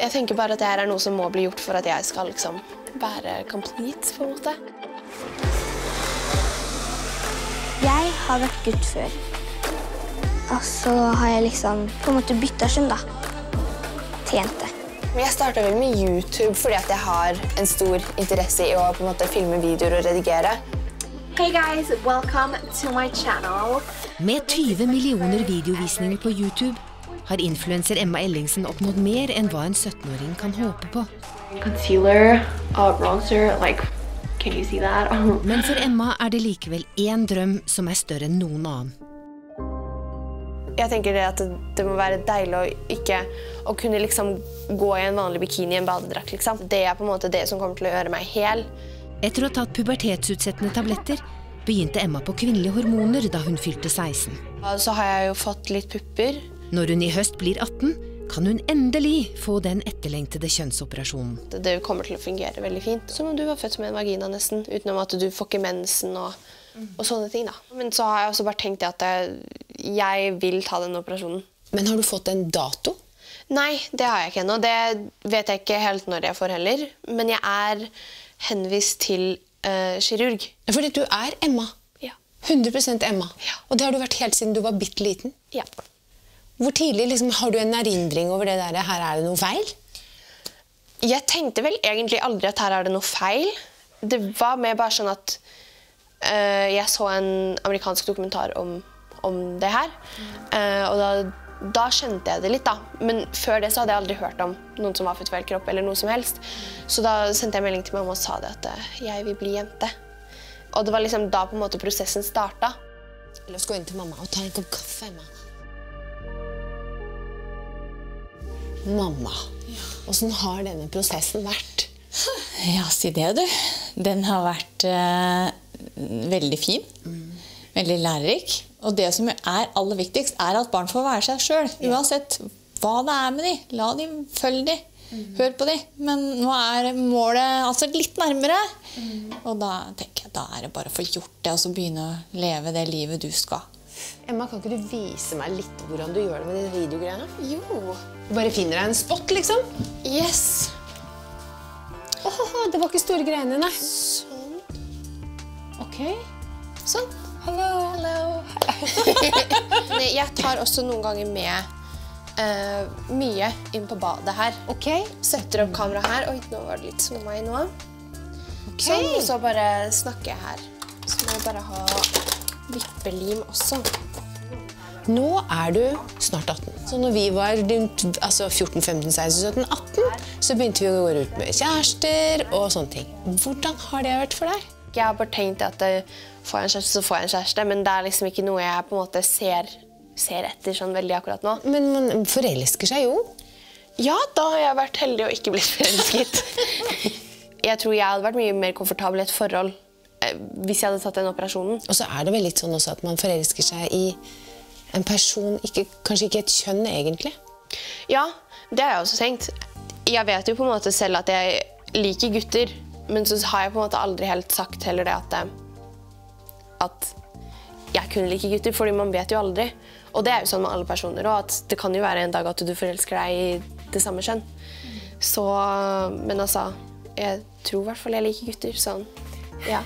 Jeg tenker bare at det er noe som må bli gjort for at jeg skal liksom være complete, på en måte. Jeg har vært gutt før. Og så har jeg liksom på en måte bytta kjønn, da. Til jente. Jeg starta vel med YouTube fordi at jeg har en stor interesse i å på en måte filme videoer og redigere. Hey guys, welcome to my channel. Med 20 millioner videovisninger på YouTube har influenser Emma Ellingsen oppnådd mer enn hva en 17-åring kan håpe på. Concealer, uh, bronzer, like, can you see? Men for Emma er det likevel én drøm som er større enn noen annen. Jeg tenker det at det må være deilig å ikke å kunne liksom gå i en vanlig bikini i en badedrakt. Liksom. Det er på en måte det som kommer til å gjøre meg hel. Etter å ha tatt pubertetsutsettende tabletter begynte Emma på kvinnelige hormoner da hun fylte 16. Så har jeg jo fått litt pupper. Når hun i høst blir 18, kan hun endelig få den etterlengtede kjønnsoperasjonen. Det- Det kommer til å fungere veldig fint. Som om du var født med en vagina nesten, utenom at du får ikke mensen og, og sånne ting. da. Men så har jeg også bare tenkt at jeg, jeg vil ta den operasjonen. Men har du fått en dato? Nei, det har jeg ikke ennå. Det vet jeg ikke helt når jeg får heller. Men jeg er henvist til uh, kirurg. Fordi du er Emma. Ja. 100% Emma. Ja. Og det har du vært helt siden du var bitte liten. ja. Hvor tidlig liksom, har du en erindring over det der her er det noe feil? Jeg tenkte vel egentlig aldri at her er det noe feil. Det var mer bare sånn at uh, jeg så en amerikansk dokumentar om, om det her. Uh, og da, da skjønte jeg det litt, da. Men før det så hadde jeg aldri hørt om noen som var født feil kropp. eller noe som helst. Så da sendte jeg melding til mamma og sa det at uh, jeg vil bli jente. Og det var liksom da på en måte prosessen starta. La oss gå inn til mamma og ta en kopp kaffe, Emma. Mamma, åssen har denne prosessen vært? Ja, si det, du. Den har vært eh, veldig fin. Veldig lærerik. Og det som er aller viktigst, er at barn får være seg sjøl. Uansett hva det er med de. La de følge de. Hør på de. Men nå er målet altså litt nærmere. Og da tenker jeg, da er det bare å få gjort det, og så begynne å leve det livet du skal. Emma, kan ikke du vise meg litt hvordan du gjør det med de videogreiene? Jo. Du bare finner deg en spot, liksom? Yes. Åh, det var ikke store greiene, nei. Sånn. Ok. Sånn. Hallo. Hallo. jeg tar også noen ganger med eh, mye inn på badet her. Ok. Setter opp kamera her. Oi, nå var det litt zooma i nå. Ok. Sånn, og så bare snakker jeg her. Så må jeg bare ha vippelim også. Nå er du snart 18. Så når vi var altså 14, 15, 16, 17, 18, så begynte vi å gå ut med kjærester og sånne ting. Hvordan har det vært for deg? Jeg har bare tenkt at eh, får jeg en kjæreste, så får jeg en kjæreste. Men det er liksom ikke noe jeg på en måte ser, ser etter sånn veldig akkurat nå. Men man forelsker seg jo. Ja, da har jeg vært heldig og ikke blitt forelsket. jeg tror jeg hadde vært mye mer komfortabel i et forhold hvis jeg hadde tatt den operasjonen. Og så er det vel litt sånn også at man forelsker seg i en person, ikke, kanskje ikke et kjønn egentlig. Ja, det har jeg også tenkt. Jeg vet jo på en måte selv at jeg liker gutter, men så har jeg på en måte aldri helt sagt heller det at, at jeg kunne like gutter, fordi man vet jo aldri. Og det er jo sånn med alle personer òg, at det kan jo være en dag at du forelsker deg i det samme kjønn. Så Men altså, jeg tror i hvert fall jeg liker gutter. Sånn, ja.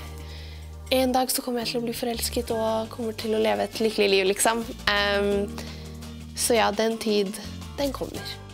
En dag så kommer jeg til å bli forelsket og kommer til å leve et lykkelig liv, liksom. Um, så ja, den tid, den kommer.